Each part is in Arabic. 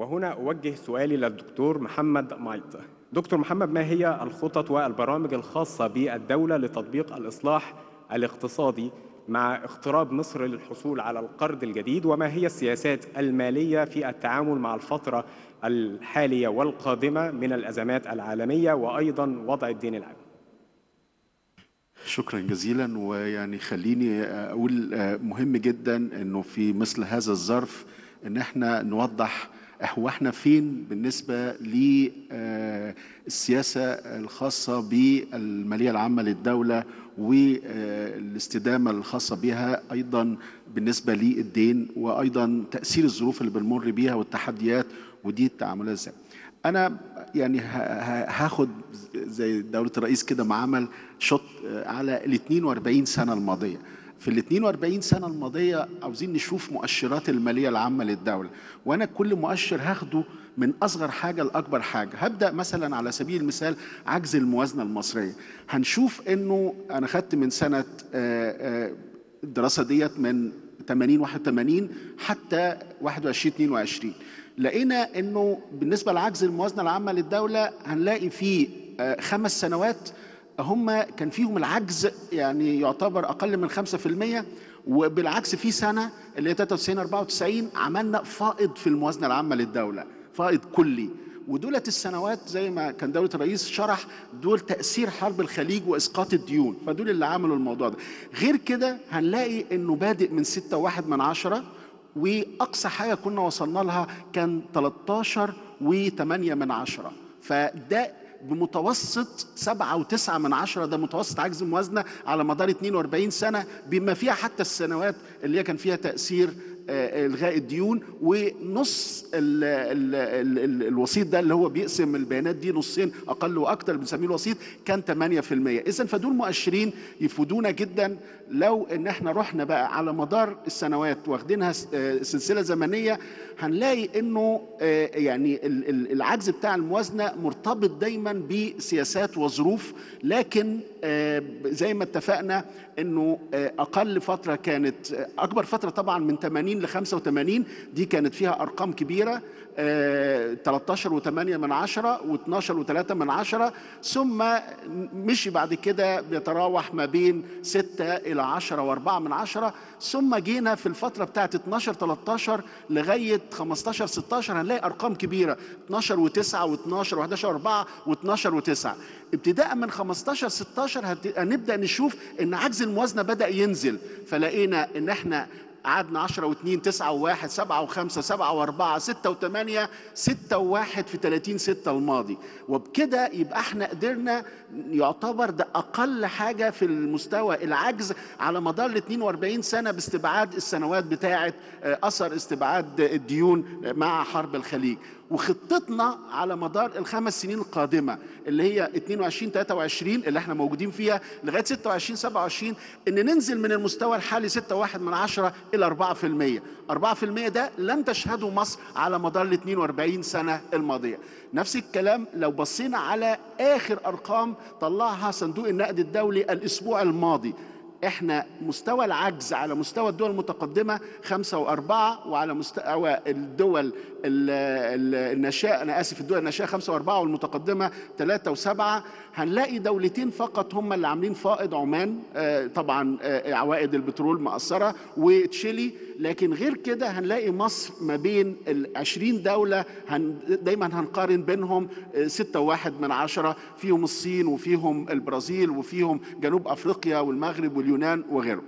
وهنا أوجه سؤالي للدكتور محمد مايط. دكتور محمد ما هي الخطط والبرامج الخاصة بالدولة لتطبيق الإصلاح الاقتصادي مع اقتراب مصر للحصول على القرض الجديد؟ وما هي السياسات المالية في التعامل مع الفترة الحالية والقادمة من الأزمات العالمية وأيضا وضع الدين العام؟ شكرا جزيلا. ويعني خليني أقول مهم جدا إنه في مثل هذا الظرف إن إحنا نوضح هو إحنا فين بالنسبة للسياسه الخاصة بالمالية العامة للدولة والاستدامة الخاصة بها أيضا بالنسبة للدين وأيضا تأثير الظروف اللي بنمر بيها والتحديات ودي التعاملات إزاي أنا يعني هاخد زي دولة الرئيس كده ما عمل شوت على ال 42 سنة الماضية. في ال 42 سنة الماضية عاوزين نشوف مؤشرات المالية العامة للدولة. وأنا كل مؤشر هاخده من أصغر حاجة لأكبر حاجة. هبدأ مثلا على سبيل المثال عجز الموازنة المصرية. هنشوف إنه أنا خدت من سنة الدراسة ديت من 80 81 حتى 21 22 لقينا إنه بالنسبة لعجز الموازنة العامة للدولة هنلاقي فيه خمس سنوات هم كان فيهم العجز يعني يعتبر أقل من 5% وبالعكس في سنة اللي هي 93 94 عملنا فائض في الموازنة العامة للدولة فائض كلي. ودولت السنوات زي ما كان دولة الرئيس شرح دول تأثير حرب الخليج وإسقاط الديون فدول اللي عملوا الموضوع ده. غير كده هنلاقي أنه بادئ من 6 واحد من عشرة وأقصى حاجة كنا وصلنا لها كان 13 و8 من عشرة. فده بمتوسط سبعة وتسعة من عشرة ده متوسط عجز الموازنة على مدار 42 سنة بما فيها حتى السنوات اللي كان فيها تأثير إلغاء الديون ونص ال ال ال ال الوسيط ده اللي هو بيقسم البيانات دي نصين أقل وأكتر بنسميه الوسيط كان 8% اذا فدول مؤشرين يفيدونا جدا لو إن إحنا رحنا بقى على مدار السنوات واخدينها سلسلة زمنية هنلاقي إنه يعني العجز بتاع الموازنة مرتبط دايما بسياسات وظروف لكن زي ما اتفقنا إنه أقل فترة كانت أكبر فترة طبعا من 80 ل 85 دي كانت فيها أرقام كبيرة 13 و8 من عشرة و12 و3 من عشرة ثم مشي بعد كده بيتراوح ما بين 6 إلى 10 و4 من عشرة ثم جينا في الفترة بتاعت 12 13 لغاية 15 16 هنلاقي أرقام كبيرة 12 و9 و12 و11 و4 و12 و9 ابتداء من 15 16 هنبدأ نشوف إن عجز الموازنة بدأ ينزل فلقينا إن إحنا قعدنا 10 و2 9 و1 7 و5 7 و4 6 و8 6 و1 في 30 6 الماضي. وبكده يبقى إحنا قدرنا يعتبر ده أقل حاجة في المستوى العجز على مدار ال 42 سنة باستبعاد السنوات بتاعه أثر استبعاد الديون مع حرب الخليج. وخطتنا على مدار الخمس سنين القادمة اللي هي 22 23 اللي إحنا موجودين فيها لغاية 26 27 إن ننزل من المستوى الحالي 6.1 من عشرة إلى 4% 4% ده لن تشهده مصر على مدار ال 42 سنة الماضية. نفس الكلام لو بصينا على آخر أرقام طلعها صندوق النقد الدولي الأسبوع الماضي. إحنا مستوى العجز على مستوى الدول المتقدمة خمسة وأربعة وعلى مستوى الدول الناشئة أنا آسف الدول الناشئة خمسة وأربعة والمتقدمة ثلاثة وسبعة هنلاقي دولتين فقط هم اللي عاملين فائض عمان طبعا عوائد البترول مأثرة وتشيلي. لكن غير كده هنلاقي مصر ما بين العشرين دولة هن دايما هنقارن بينهم ستة واحد من عشرة فيهم الصين وفيهم البرازيل وفيهم جنوب أفريقيا والمغرب واليونان وغيره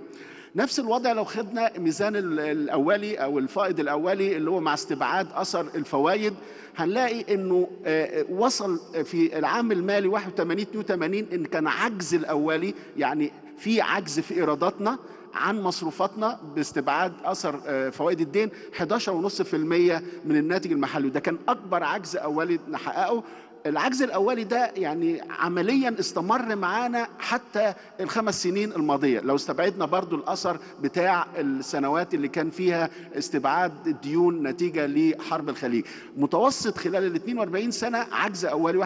نفس الوضع لو خدنا الميزان الأولي أو الفائض الأولي اللي هو مع استبعاد أثر الفوائد هنلاقي إنه وصل في العام المالي 81 82 إن كان عجز الأولي يعني في عجز في إيراداتنا عن مصروفاتنا باستبعاد أثر فوائد الدين 11.5% من الناتج المحلي. وده كان أكبر عجز أولي نحققه. العجز الأولي ده يعني عمليا استمر معانا حتى الخمس سنين الماضية. لو استبعدنا برضو الأثر بتاع السنوات اللي كان فيها استبعاد الديون نتيجة لحرب الخليج. متوسط خلال ال 42 سنة عجز أولي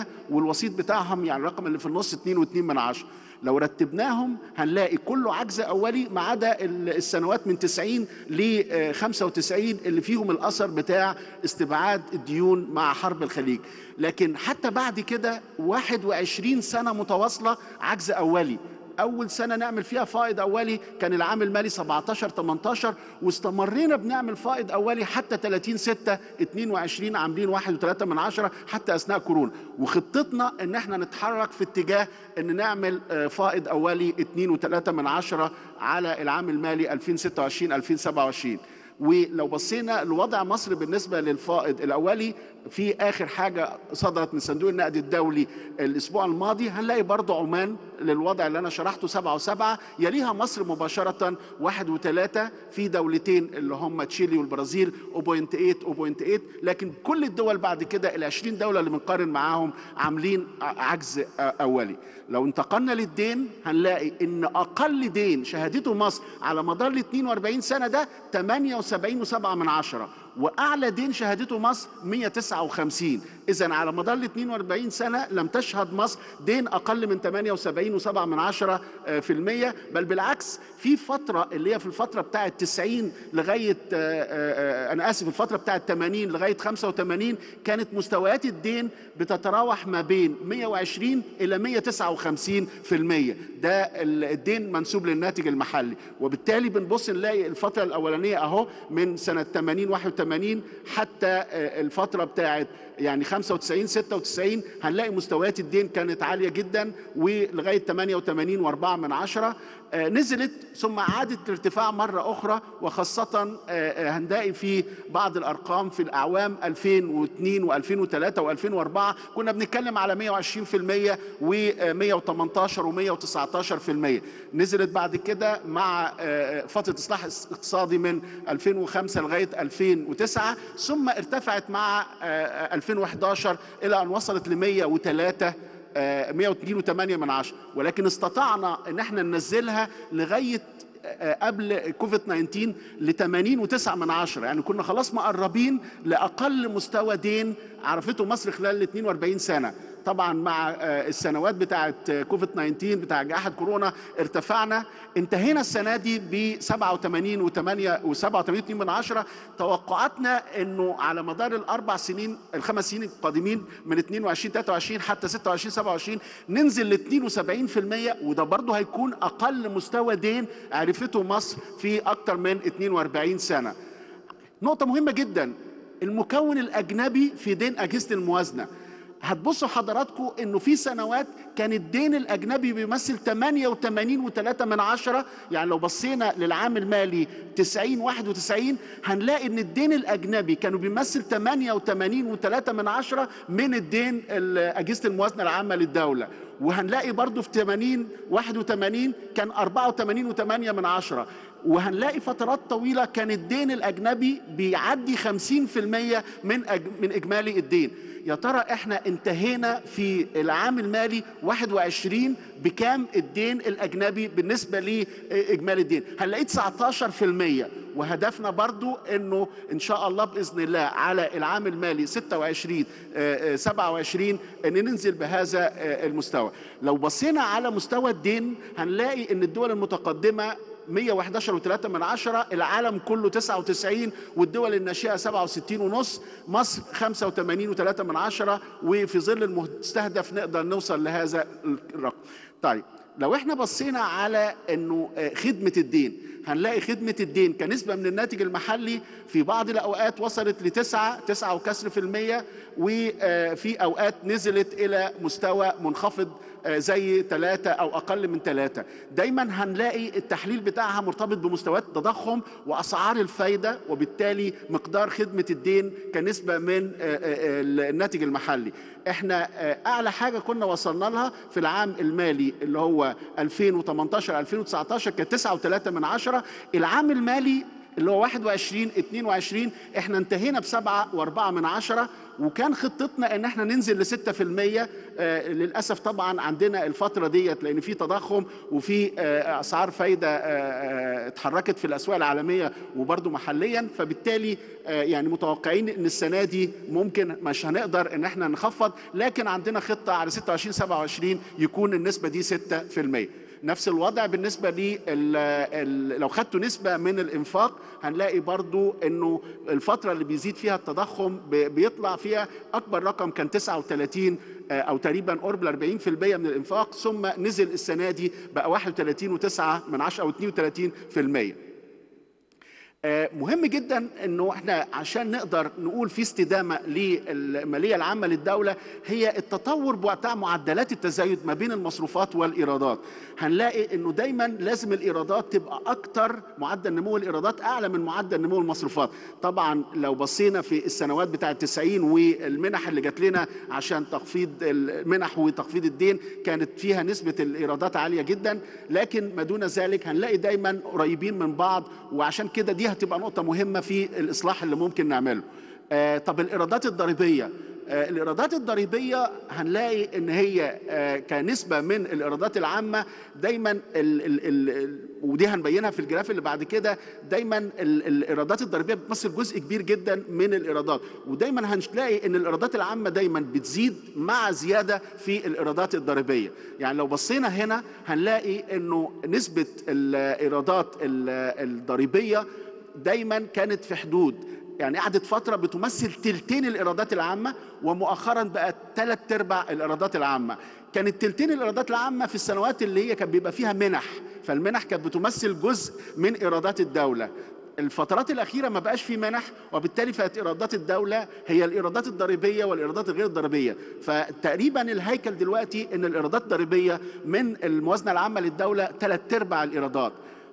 1.8 والوسيط بتاعهم يعني الرقم اللي في النص 2.2 من عشرة. لو رتبناهم هنلاقي كله عجز أولي ما عدا السنوات من 90 ل 95 اللي فيهم الأثر بتاع استبعاد الديون مع حرب الخليج. لكن حتى بعد كده 21 سنة متواصلة عجز أولي. أول سنة نعمل فيها فائض أولي كان العام المالي 17 18 واستمرينا بنعمل فائض أولي حتى 30 6 22 عاملين 1.3 من عشرة حتى أثناء كورونا. وخطتنا إن إحنا نتحرك في اتجاه إن نعمل فائض أولي 2.3 من عشرة على العام المالي 2026 2027 ولو بصينا لوضع مصر بالنسبة للفائض الأولي في آخر حاجة صدرت من صندوق النقد الدولي الأسبوع الماضي هنلاقي برضه عمان للوضع اللي أنا شرحته سبعة وسبعة يليها مصر مباشرة واحد وثلاثة في دولتين اللي هم تشيلي والبرازيل 0.8 0.8 لكن كل الدول بعد كده ال 20 دولة اللي بنقارن معاهم عاملين عجز أولي. لو انتقلنا للدين هنلاقي إن أقل دين شهدته مصر على مدار ال 42 سنة ده 78.7 من عشرة. وأعلى دين شهدته مصر 159 اذا على مدار ال 42 سنة لم تشهد مصر دين أقل من 78.7 من عشرة في المية. بل بالعكس في فترة اللي هي في الفترة بتاعة 90 لغاية أنا آسف الفترة بتاعة 80 لغاية 85 كانت مستويات الدين بتتراوح ما بين 120 إلى 159 في المية. ده الدين منسوب للناتج المحلي. وبالتالي بنبص نلاقي الفترة الأولانية أهو من سنة 80 81 حتى الفترة بتاعة يعني 95 96 هنلاقي مستويات الدين كانت عالية جدا ولغاية 88 و4 من عشرة. نزلت ثم عادت الارتفاع مرة أخرى وخاصة هنلاقي في بعض الأرقام في الأعوام 2002 و2003 و2004 كنا بنتكلم على 120% و118 و119% نزلت بعد كده مع فترة إصلاح اقتصادي من 2005 لغاية 2009 ثم ارتفعت مع 2011 إلى أن وصلت ل 103 102.8 من عشرة ولكن استطعنا إن إحنا ننزلها لغاية قبل كوفيد 19 ل 80.9 من عشرة يعني كنا خلاص مقربين لأقل مستوى دين عرفته مصر خلال ال 42 سنة. طبعا مع السنوات بتاعه كوفيد 19 بتاع جائحة كورونا ارتفعنا. انتهينا السنة دي ب 87 و8 و87 من عشرة. توقعاتنا إنه على مدار الأربع سنين الخمس سنين القادمين من 22 23 حتى 26 27 ننزل ل 72% وده برضه هيكون أقل مستوى دين عرفته مصر في أكثر من 42 سنة. نقطة مهمة جدا. المكون الأجنبي في دين أجهزة الموازنة. هتبصوا حضراتكم إنه في سنوات كان الدين الأجنبي بيمثل 88.3 من عشرة. يعني لو بصينا للعام المالي 90 91 هنلاقي إن الدين الأجنبي كانوا بيمثل 88.3 من عشرة من الدين أجهزة الموازنة العامة للدولة. وهنلاقي برضو في 80 81 كان 84.8 من عشرة. وهنلاقي فترات طويلة كان الدين الأجنبي بيعدي 50% من. من إجمالي الدين. يا ترى إحنا انتهينا في العام المالي 21 بكام الدين الأجنبي بالنسبة لإجمالي الدين؟ هنلاقيه 19% وهدفنا برضو إنه إن شاء الله بإذن الله على العام المالي 26 27 إن ننزل بهذا المستوى. لو بصينا على مستوى الدين هنلاقي إن الدول المتقدمة 111 و3 من عشرة العالم كله 99 والدول الناشئة 67 ونص مصر 85 و3 من عشرة وفي ظل المستهدف نقدر نوصل لهذا الرقم. طيب لو إحنا بصينا على إنه خدمة الدين هنلاقي خدمة الدين كنسبة من الناتج المحلي في بعض الأوقات وصلت لتسعة تسعة وكسر في المية وفي أوقات نزلت إلى مستوى منخفض زي ثلاثة أو أقل من ثلاثة دايما هنلاقي التحليل بتاعها مرتبط بمستويات التضخم وأسعار الفايدة وبالتالي مقدار خدمة الدين كنسبة من الناتج المحلي. إحنا أعلى حاجة كنا وصلنا لها في العام المالي اللي هو 2018 2019 كانت 9.3 من عشرة. العام المالي اللي هو 21 22 إحنا انتهينا بسبعة واربعة من عشرة وكان خطتنا ان إحنا ننزل ل 6% آه للأسف طبعا عندنا الفترة ديت لأن في تضخم وفي آه أسعار فايدة آه اتحركت في الأسواق العالمية وبرضه محليا. فبالتالي يعني متوقعين إن السنة دي ممكن مش هنقدر إن إحنا نخفض لكن عندنا خطة على 26 27 يكون النسبة دي 6% نفس الوضع بالنسبة لي لو خدتوا نسبة من الإنفاق هنلاقي برضو إنه الفترة اللي بيزيد فيها التضخم بيطلع فيها أكبر رقم كان 39 أو تقريبا قرب ال 40% من الإنفاق ثم نزل السنة دي بقى 31.9 من 10 أو 32% مهم جدا إنه إحنا عشان نقدر نقول في استدامة للمالية العامة للدولة هي التطور بتاع معدلات التزايد ما بين المصروفات والإيرادات. هنلاقي إنه دايما لازم الإيرادات تبقى أكتر معدل نمو الإيرادات أعلى من معدل نمو المصروفات. طبعا لو بصينا في السنوات بتاعه 90 والمنح اللي جات لنا عشان تخفيض المنح وتخفيض الدين كانت فيها نسبة الإيرادات عالية جدا. لكن ما دون ذلك هنلاقي دايما قريبين من بعض وعشان كده دي هتبقى نقطة مهمة في الإصلاح اللي ممكن نعمله. آه طب الإيرادات الضريبية. آه الإيرادات الضريبية هنلاقي إن هي آه كنسبة من الإيرادات العامة دايما ال ال ال ودي هنبينها في الجراف اللي بعد كده دايما ال الإيرادات الضريبية بتمثل جزء كبير جدا من الإيرادات. ودايما هنلاقي إن الإيرادات العامة دايما بتزيد مع زيادة في الإيرادات الضريبية. يعني لو بصينا هنا هنلاقي إنه نسبة الإيرادات الضريبية دايما كانت في حدود. يعني قعدت فترة بتمثل تلتين الإيرادات العامة ومؤخرا بقت ثلاث أرباع الإيرادات العامة. كانت تلتين الإيرادات العامة في السنوات اللي هي كان بيبقى فيها منح. فالمنح كانت بتمثل جزء من إيرادات الدولة. الفترات الأخيرة ما بقاش في منح وبالتالي فات إيرادات الدولة هي الإيرادات الضريبية والإيرادات الغير الضريبية. فتقريبا الهيكل دلوقتي إن الإيرادات الضريبية من الموازنة العامة للدولة ثلاث أرباع الإيرادات.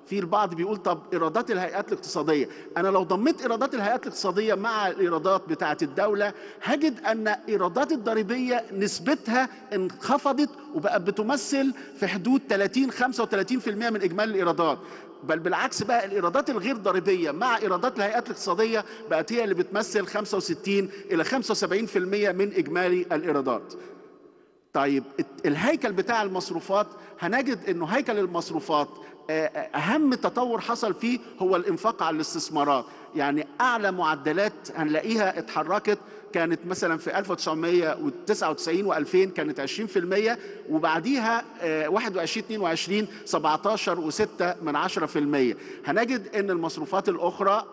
في البعض بيقول طب إيرادات الهيئات الاقتصادية. أنا لو ضميت إيرادات الهيئات الاقتصادية مع الإيرادات بتاعة الدولة هجد أن إيرادات الضريبية نسبتها انخفضت وبقت بتمثل في حدود 30 35% من إجمالي الإيرادات. بل بالعكس بقى الإيرادات الغير ضريبية مع إيرادات الهيئات الاقتصادية بقت هي اللي بتمثل 65 إلى 75% من إجمالي الإيرادات. طيب الهيكل بتاع المصروفات هنجد إنه هيكل المصروفات أهم تطور حصل فيه هو الإنفاق على الاستثمارات. يعني أعلى معدلات هنلاقيها اتحركت كانت مثلا في 1999 و2000 كانت 20% وبعديها 21 22 17 و6 من 10% هنجد إن المصروفات الأخرى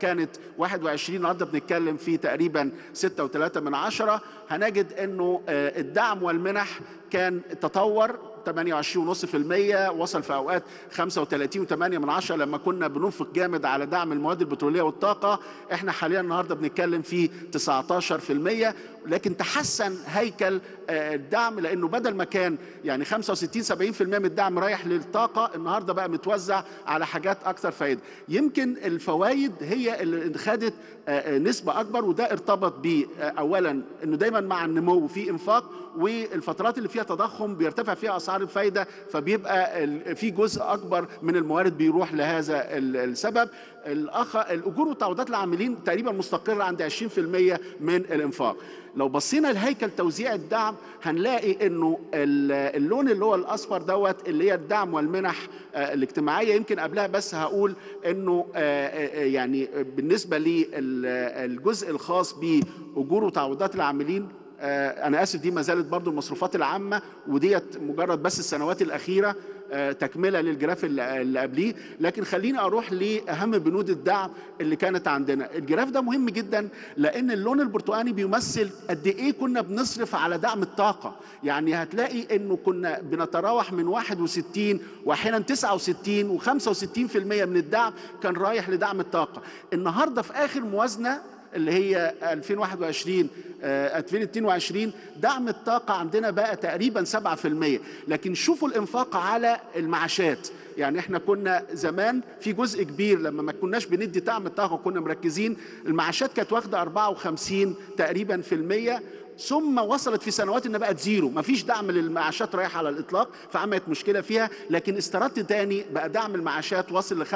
كانت 21 النهارده بنتكلم في تقريبا 6 و3 من 10 هنجد إنه الدعم والمنح كان تطور 28.5% وصل في أوقات 35.8 من لما كنا بننفق جامد على دعم المواد البترولية والطاقة. إحنا حاليا النهارده بنتكلم في 19% لكن تحسن هيكل الدعم لأنه بدل ما كان يعني 65 70% من الدعم رايح للطاقة النهارده بقى متوزع على حاجات أكثر فائده يمكن الفوائد هي اللي خدت نسبة أكبر وده ارتبط ب اولا إنه دايما مع النمو في إنفاق والفترات اللي فيها تضخم بيرتفع فيها أسعار الفايدة فبيبقى في جزء أكبر من الموارد بيروح لهذا السبب. الاخ الأجور وتعويضات العاملين تقريبا مستقرة عند 20% من الإنفاق. لو بصينا لهيكل توزيع الدعم هنلاقي إنه اللون اللي هو الأصفر دوت اللي هي الدعم والمنح الاجتماعية يمكن قبلها بس هقول إنه يعني بالنسبة للجزء الخاص بأجور وتعويضات العاملين أنا آسف دي ما زالت برضو المصروفات العامة وديت مجرد بس السنوات الأخيرة تكملة للجراف اللي قبليه. لكن خليني أروح لأهم بنود الدعم اللي كانت عندنا. الجراف ده مهم جدا لأن اللون البرتقاني بيمثل قد إيه كنا بنصرف على دعم الطاقة. يعني هتلاقي إنه كنا بنتراوح من 61 واحيانا 69 و65% من الدعم كان رايح لدعم الطاقة. النهارده في آخر موازنة اللي هي 2021 2022 دعم الطاقة عندنا بقى تقريبا 7% لكن شوفوا الإنفاق على المعاشات. يعني إحنا كنا زمان في جزء كبير لما ما كناش بندي دعم الطاقة كنا مركزين المعاشات كانت واخدة 54 تقريبا في المية ثم وصلت في سنوات انها بقت زيرو مفيش دعم للمعاشات رايح على الإطلاق فعملت مشكلة فيها لكن استردت تاني بقى دعم المعاشات واصل ل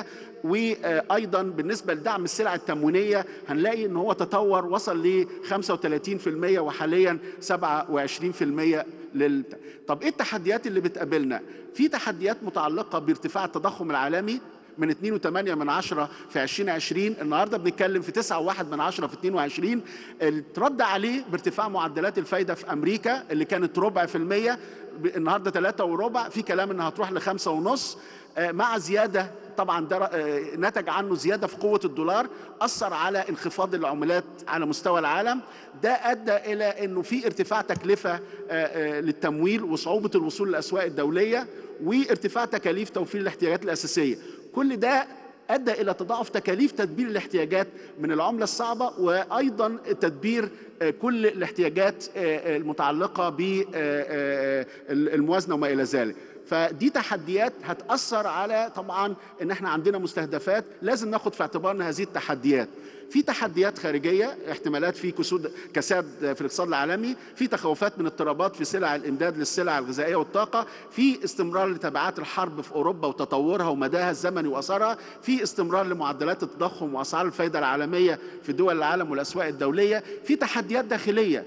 35% وأيضا بالنسبة لدعم السلع التموينية هنلاقي إن هو تطور وصل ل 35% وحاليا 27% لل طب إيه التحديات اللي بتقابلنا؟ في تحديات متعلقة بارتفاع التضخم العالمي من 2.8 من عشرة في 2020 النهارده بنتكلم في 9.1 من عشرة في 22 اترد عليه بارتفاع معدلات الفايدة في أمريكا اللي كانت ربع في المية. النهارده 3 وربع. في كلام إنها هتروح لخمسة ونص. مع زيادة طبعا ده نتج عنه زيادة في قوة الدولار. أثر على انخفاض العملات على مستوى العالم. ده أدى إلى إنه في ارتفاع تكلفة للتمويل وصعوبة الوصول للأسواق الدولية. وارتفاع تكاليف توفير الاحتياجات الأساسية. كل ده أدى إلى تضاعف تكاليف تدبير الاحتياجات من العملة الصعبة وأيضا تدبير كل الاحتياجات المتعلقة بالموازنه وما إلى ذلك. فدي تحديات هتأثر على طبعا إن إحنا عندنا مستهدفات لازم ناخد في اعتبارنا هذه التحديات. في تحديات خارجية احتمالات في كسود كساد في الاقتصاد العالمي في تخوفات من اضطرابات في سلع الإمداد للسلع الغذائية والطاقة في استمرار لتبعات الحرب في أوروبا وتطورها ومداها الزمني وأثرها في استمرار لمعدلات التضخم وأسعار الفائده العالمية في دول العالم والأسواق الدولية في تحديات داخلية.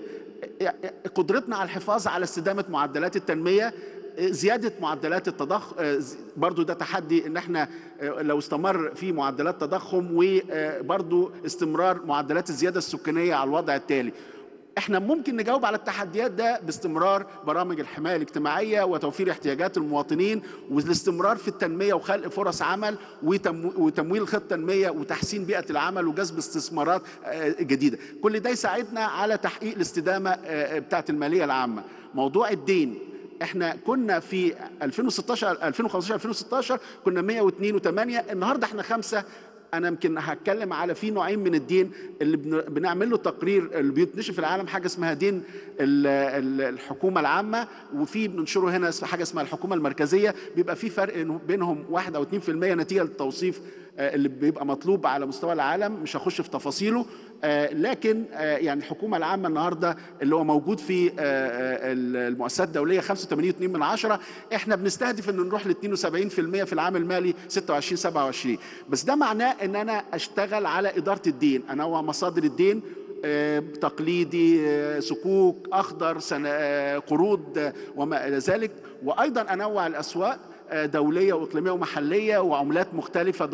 قدرتنا على الحفاظ على استدامة معدلات التنمية زيادة معدلات التضخم برضو ده تحدي إن إحنا لو استمر في معدلات تضخم وبرضو استمرار معدلات الزيادة السكانية على الوضع التالي. إحنا ممكن نجاوب على التحديات ده باستمرار برامج الحماية الاجتماعية وتوفير احتياجات المواطنين والاستمرار في التنمية وخلق فرص عمل وتمويل خطة تنمية وتحسين بيئة العمل وجذب استثمارات جديدة. كل ده يساعدنا على تحقيق الاستدامة بتاعة المالية العامة. موضوع الدين. إحنا كنا في 2016 2015 2016 كنا 102 و8 النهارده إحنا خمسة. أنا يمكن هتكلم على في نوعين من الدين اللي بنعمل له تقرير اللي بيتنشر في العالم حاجة اسمها دين الحكومة العامة وفي بننشره هنا حاجة اسمها الحكومة المركزية. بيبقى في فرق بينهم 1 أو 2% نتيجة للتوصيف اللي بيبقى مطلوب على مستوى العالم. مش هخش في تفاصيله. لكن يعني الحكومة العامة النهارده اللي هو موجود في المؤسسات الدولية 85.2 من عشرة إحنا بنستهدف إن نروح ل 72% في العام المالي 26 27 بس ده معناه إن أنا أشتغل على إدارة الدين. انوع مصادر الدين تقليدي سكوك أخضر قروض وما إلى ذلك. وأيضا أنوع الأسواق. دولية وإقليمية ومحلية وعملات مختلفة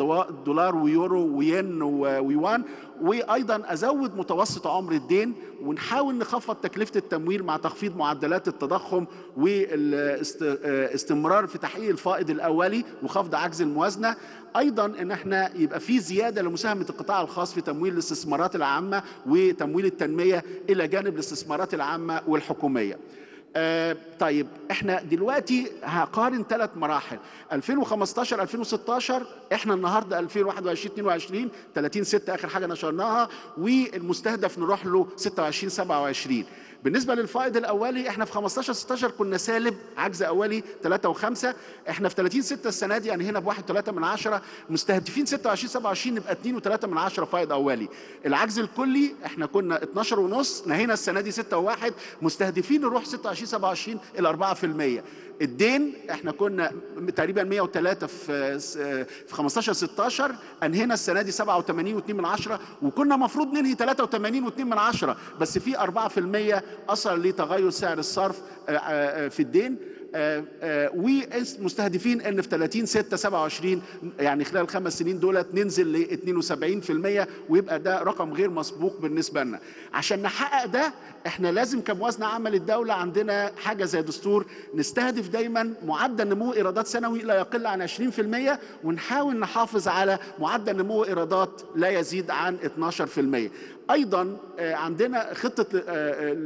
دولار ويورو وين ويوان. وأيضا أزود متوسط عمر الدين ونحاول نخفض تكلفة التمويل مع تخفيض معدلات التضخم والاستمرار في تحقيق الفائض الأولي وخفض عجز الموازنة. أيضا إن إحنا يبقى في زيادة لمساهمة القطاع الخاص في تمويل الاستثمارات العامة وتمويل التنمية إلى جانب الاستثمارات العامة والحكومية. آه طيب إحنا دلوقتي هقارن ثلاث مراحل. 2015 2016 إحنا النهارده 2021 22 30 6 آخر حاجة نشرناها والمستهدف نروح له 26 27 بالنسبة للفائض الأولي إحنا في 15 16 كنا سالب عجز أولي 3 و5 إحنا في 30 6 السنة دي يعني هنا ب 1 3 من 10 مستهدفين 26 27 نبقى 2 و3 من 10 فائض أولي. العجز الكلي إحنا كنا 12 ونص نهينا السنة دي 6 و1 مستهدفين نروح 26 27 إلى 4% الدين إحنا كنا تقريبا 103 في في 15 16 انهينا السنة دي 87 و2 من 10 وكنا المفروض ننهي 83 و2 من 10 بس في 4% أثر لتغير سعر الصرف في الدين. ومستهدفين إن في 30 6 27 يعني خلال الخمس سنين دولت ننزل ل 72% ويبقى ده رقم غير مسبوق بالنسبة لنا. عشان نحقق ده إحنا لازم كموازنة عامه للدوله عندنا حاجة زي دستور نستهدف دايما معدل نمو إيرادات سنوي لا يقل عن 20% ونحاول نحافظ على معدل نمو إيرادات لا يزيد عن 12% أيضا عندنا خطة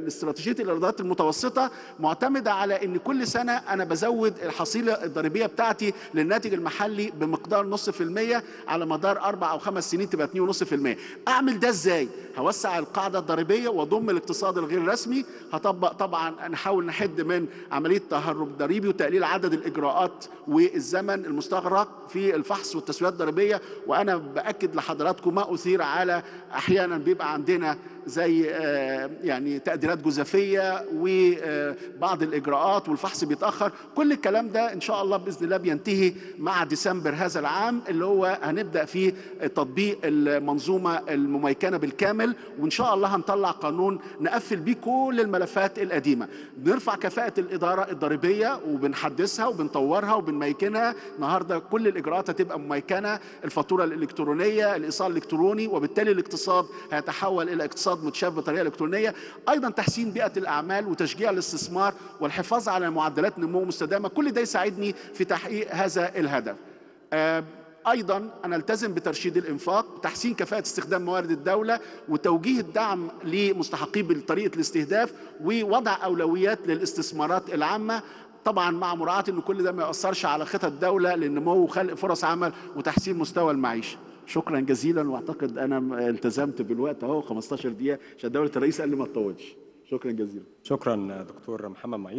استراتيجيه الإيرادات المتوسطة معتمدة على إن كل سنة أنا بزود الحصيلة الضريبية بتاعتي للناتج المحلي بمقدار نص في المية على مدار أربع أو خمس سنين تبقى 2.5% أعمل ده إزاي؟ هوسع القاعدة الضريبية وأضم الاقتصاد الغير رسمي. هطبق طبعا نحاول نحد من عملية تهرب ضريبي وتقليل عدد الإجراءات والزمن المستغرق في الفحص والتسويات الضريبية. وأنا بأكد لحضراتكم ما أثير على أحيانا بيبقى عندنا زي آه، يعني تقديرات جزافيه وبعض الإجراءات والفحص بيتأخر. كل الكلام ده إن شاء الله بإذن الله بينتهي مع ديسمبر هذا العام اللي هو هنبدأ فيه تطبيق المنظومة المميكنة بالكامل وإن شاء الله هنطلع قانون نقفل بيه كل الملفات القديمة. بنرفع كفاءة الإدارة الضريبية وبنحدثها وبنطورها وبنميكنها. النهارده كل الإجراءات هتبقى مميكنة الفاتورة الإلكترونية الإيصال الإلكتروني وبالتالي الاقتصاد هيتحول إلى اقتصاد متشاف بطريقة إلكترونية. أيضا تحسين بيئة الأعمال وتشجيع الاستثمار والحفاظ على معدلات نمو مستدامة. كل ده يساعدني في تحقيق هذا الهدف. آه، أيضا أنا التزم بترشيد الإنفاق تحسين كفاءة استخدام موارد الدولة وتوجيه الدعم لمستحقيه بطريقة الاستهداف ووضع أولويات للاستثمارات العامة. طبعا مع مراعاة إن كل ده ما يأثرش على خطط الدولة للنمو وخلق فرص عمل وتحسين مستوى المعيشة. شكرا جزيلا وأعتقد أنا التزمت بالوقت أهو 15 دقيقة عشان دولة الرئيس قال لي ما تطولش. شكرا جزيلا. شكرا دكتور محمد معيط